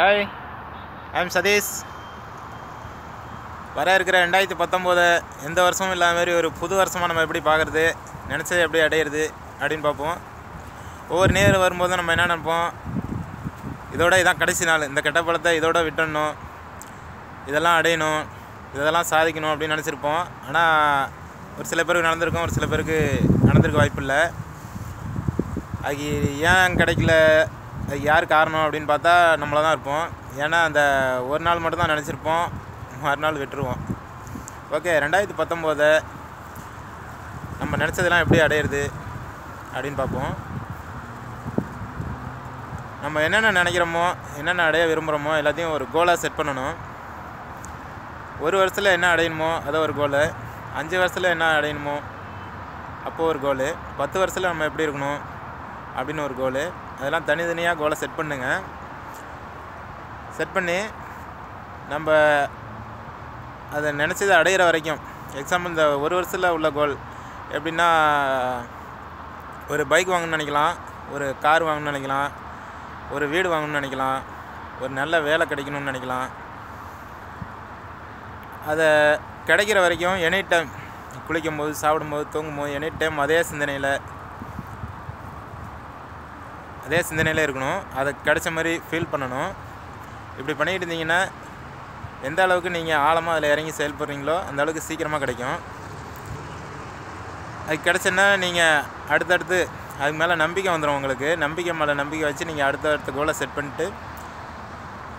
Hi I'm Satish வர இருக்கிற ரெண்டாயிரத்தி பத்தொம்போது எந்த வருஷமும் இல்லாத மாதிரி ஒரு புது வருஷமாக நம்ம எப்படி பார்க்குறது நினச்சதை எப்படி அடையிறது அப்படின்னு பார்ப்போம். ஒவ்வொரு நேரம் வரும்போது நம்ம என்ன நினைப்போம்? இதோட இதான் கடைசி நாள். இந்த கெட்ட பழத்தை இதோட விட்டுடணும் இதெல்லாம் அடையணும். இதெல்லாம் சாதிக்கணும் அப்படின்னு நினச்சிருப்போம். ஆனால் ஒரு சில பேருக்கு நடந்திருக்கும் ஒரு சில பேருக்கு நடந்திருக்க வாய்ப்பு இல்லை. அது ஏன் கிடைக்கல? அதுக்கு யார் காரணம் அப்படின்னு பார்த்தா நம்மள தான் இருப்போம். ஏன்னா அந்த ஒரு நாள் மட்டும் தான் நினச்சிருப்போம். மறுநாள் விட்டுருவோம். ஓகே ரெண்டாயிரத்தி பத்தொம்போது நம்ம நினச்சதெல்லாம் எப்படி அடையிறது அப்படின்னு பார்ப்போம். நம்ம என்னென்ன நினைக்கிறோமோ என்னென்ன அடைய விரும்புகிறோமோ எல்லாத்தையும் ஒரு கோலாக செட் பண்ணணும். ஒரு வருஷத்தில் என்ன அடையணுமோ அதை ஒரு கோலு அஞ்சு வருஷத்தில் என்ன அடையணுமோ அப்போது ஒரு கோலு பத்து வருஷத்தில் நம்ம எப்படி இருக்கணும்? அப்படின்னு ஒரு கோலு அதெல்லாம் தனித்தனியாக கோலை செட் பண்ணுங்க. செட் பண்ணி நம்ம அதை நினச்சதை அடையிற வரைக்கும் எக்ஸாம்பிள் இந்த ஒரு வருஷத்தில் உள்ள கோல் எப்படின்னா ஒரு பைக் வாங்கணும்னு நினைக்கலாம் ஒரு கார் வாங்கணும்னு நினைக்கலாம் ஒரு வீடு வாங்கணும்னு நினைக்கலாம் ஒரு நல்ல வேலை கிடைக்கணும்னு நினைக்கலாம். அதை கிடைக்கிற வரைக்கும் எனி டைம் குளிக்கும்போது சாப்பிடும்போது தூங்கும்போது எனி டைம் அதே சிந்தனையில் அதே சிந்தனையில் இருக்கணும். அதை கிடைச்ச மாதிரி ஃபீல் பண்ணணும். இப்படி பண்ணிக்கிட்டு இருந்தீங்கன்னா எந்த அளவுக்கு நீங்கள் ஆழமாக அதில் இறங்கி செயல்படுறீங்களோ அந்த அளவுக்கு சீக்கிரமாக கிடைக்கும். அது கிடச்சுன்னா நீங்கள் அடுத்தடுத்து அதுக்கு மேலே நம்பிக்கை வந்துடும் உங்களுக்கு. நம்பிக்கை மேலே நம்பிக்கை வச்சு நீங்கள் அடுத்த அடுத்த கோலை செட் பண்ணிட்டு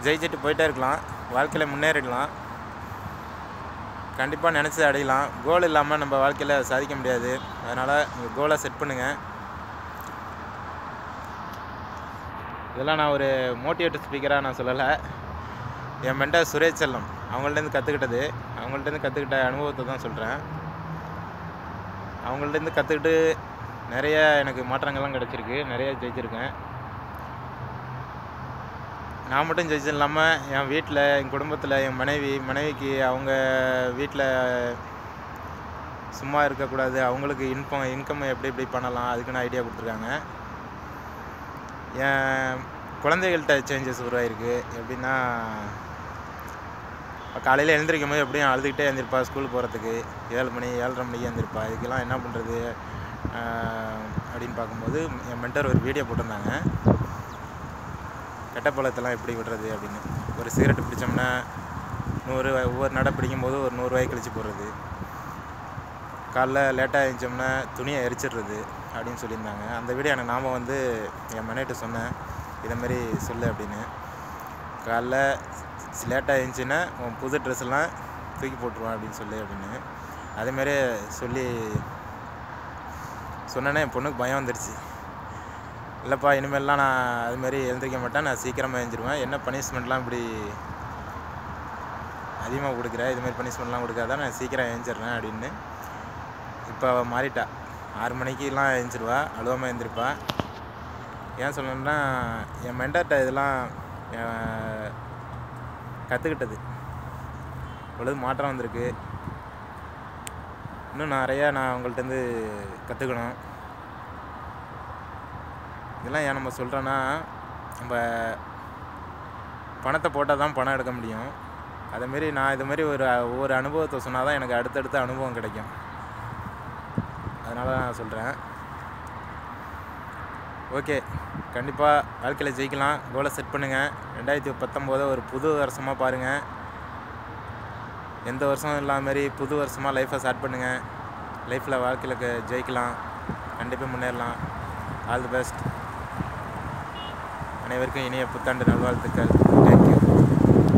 ஜெயிச்சுட்டு போயிட்டே இருக்கலாம். வாழ்க்கையில் முன்னேறிடலாம். கண்டிப்பாக நினச்சி அடையலாம். கோல் இல்லாமல் நம்ம வாழ்க்கையில் சாதிக்க முடியாது. அதனால் கோலை செட் பண்ணுங்கள் இதெல்லாம் நான் ஒரு மோட்டிவேட்டர் ஸ்பீக்கராக நான் சொல்லலை. என் மென்டர் சுரேஷ் செல்லம் அவங்கள்டேருந்து கற்றுக்கிட்டது அவங்கள்ட்டேருந்து கற்றுக்கிட்ட அனுபவத்தை தான் சொல்கிறேன் அவங்கள்டேருந்து கற்றுக்கிட்டு நிறைய எனக்கு மாற்றங்கள்லாம் கிடச்சிருக்கு. நிறைய ஜெயிச்சிருக்கேன். நான் மட்டும் ஜெயிச்சது இல்லாமல் என் வீட்டில் என் குடும்பத்தில் என் மனைவி மனைவிக்கு அவங்க வீட்டில் சும்மா இருக்கக்கூடாது. அவங்களுக்கு இன்கம் இன்கம் எப்படி எப்படி பண்ணலாம் அதுக்குன்னு ஐடியா கொடுத்துருக்காங்க. என் குழந்தைகள்கிட்ட சேஞ்சஸ் உருவாயிருக்கு. எப்படின்னா காலையில் எழுந்திரிக்கும் போது எப்படியும் அழுதுகிட்டே எழுந்திருப்பா ஸ்கூல் போகிறதுக்கு ஏழு மணி ஏழரை மணிக்கு எழுந்திருப்பா. இதுக்கெல்லாம் என்ன பண்ணுறது அப்படின்னு பார்க்கும்போது என் மென்டர் ஒரு வீடியோ போட்டிருந்தாங்க. கெட்ட பழத்தெல்லாம் எப்படி விடுறது அப்படின்னு. ஒரு சிகரெட்டு பிடிச்சோம்னா நூறு ஒவ்வொரு நடை பிடிக்கும்போது ஒரு நூறுரூவாய் கழிச்சு போடுறது. காலைல லேட்டாக எழுந்தோம்னா துணியை எரிச்சிடுறது. அப்படின்னு சொல்லியிருந்தாங்க. அந்த வீடியோ எனக்கு நாம் வந்து என் மனைவிட்ட சொன்னேன். இதேமாரி சொல்லு அப்படின்னு. காலைல லேட்டாக இருந்துச்சுன்னா உன் புது ட்ரெஸ் எல்லாம் தூக்கி போட்டுருவான் அப்படின்னு சொல்லு அப்படின்னு. அதேமாரி சொல்லி சொன்னேன்னே என் பொண்ணுக்கு பயம் வந்துடுச்சு இல்லைப்பா இனிமேல்லாம் நான் அதுமாரி எழுந்திரிக்க மாட்டேன். நான் சீக்கிரமாக எழுந்திருவேன். என்ன பனிஷ்மெண்ட்லாம் இப்படி அதிகமாக கொடுக்குறேன் இதுமாரி பனிஷ்மெண்ட்லாம் கொடுக்காதான் நான் சீக்கிரம் எழுந்திரிறேன் அப்படின்னு. இப்போ அவள் மாறிட்டா. ஆறு மணிக்கெலாம் எழுந்திருவா அழுவாமல் எழுந்திருப்பா. ஏன் சொல்லணும்னா என் மென்டர்கிட்ட இதெல்லாம் கற்றுக்கிட்டது பொழுது மாற்றம் வந்திருக்கு. இன்னும் நிறையா நான் உங்கள்கிட்டருந்து கற்றுக்கணும் இதெல்லாம் ஏன் நம்ம சொல்கிறோன்னா நம்ம பணத்தை போட்டால் தான் பணம் எடுக்க முடியும். அதேமாரி நான் இதுமாரி ஒரு ஒவ்வொரு அனுபவத்தை சொன்னால் தான் எனக்கு அடுத்தடுத்த அனுபவம் கிடைக்கும். அதனால தான் நான் சொல்கிறேன் ஓகே கண்டிப்பாக வாழ்க்கையில் ஜெயிக்கலாம். கோலை செட் பண்ணுங்கள் ரெண்டாயிரத்தி பத்தொம்போதை ஒரு புது வருஷமாக பாருங்கள் எந்த வருஷம் இல்லாத மாரி புது வருஷமாக லைஃப்பை ஸ்டார்ட் பண்ணுங்கள் லைஃப்பில் வாழ்க்கையில் ஜெயிக்கலாம். கண்டிப்பாக முன்னேறலாம். ஆல் தி பெஸ்ட் அனைவருக்கும் இனிய புத்தாண்டு நல்வாழ்த்துக்கள். தேங்க்யூ